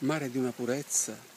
mare di una purezza.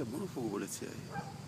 que é bom no fogo boletim aí.